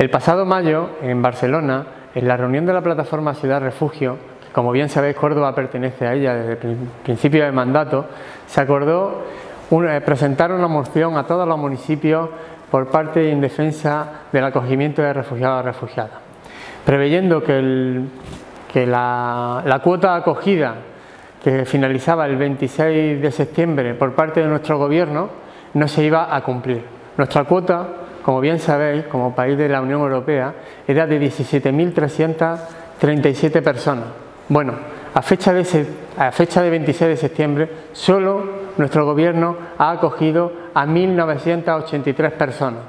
El pasado mayo, en Barcelona, en la reunión de la plataforma Ciudad Refugio, como bien sabéis Córdoba pertenece a ella desde el principio del mandato, se acordó eh, presentar una moción a todos los municipios por parte en defensa del acogimiento de refugiados y refugiadas, preveyendo que, que la, la cuota acogida que finalizaba el 26 de septiembre por parte de nuestro gobierno no se iba a cumplir. Nuestra cuota, como bien sabéis, como país de la Unión Europea, era de 17.337 personas. Bueno, a fecha, de, a fecha de 26 de septiembre, solo nuestro gobierno ha acogido a 1.983 personas,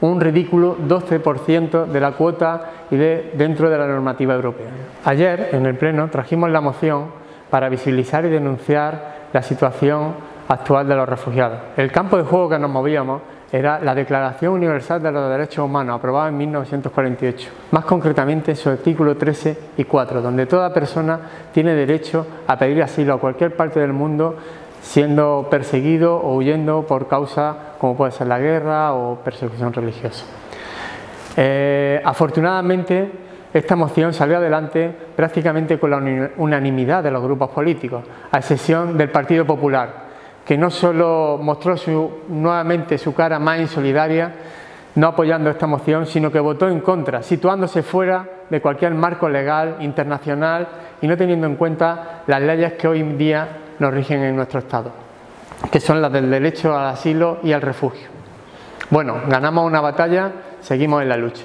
un ridículo 12% de la cuota y de, dentro de la normativa europea. Ayer, en el Pleno, trajimos la moción para visibilizar y denunciar la situación actual de los refugiados. El campo de juego que nos movíamos era la Declaración Universal de los Derechos Humanos, aprobada en 1948, más concretamente su artículo 13 y 4, donde toda persona tiene derecho a pedir asilo a cualquier parte del mundo siendo perseguido o huyendo por causa como puede ser la guerra o persecución religiosa. Eh, afortunadamente, esta moción salió adelante prácticamente con la unanimidad de los grupos políticos, a excepción del Partido Popular, que no solo mostró nuevamente su cara más insolidaria, no apoyando esta moción, sino que votó en contra, situándose fuera de cualquier marco legal internacional y no teniendo en cuenta las leyes que hoy en día nos rigen en nuestro Estado, que son las del derecho al asilo y al refugio. Bueno, ganamos una batalla, seguimos en la lucha.